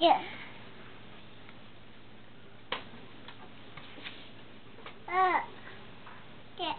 Yeah. Uh, yeah.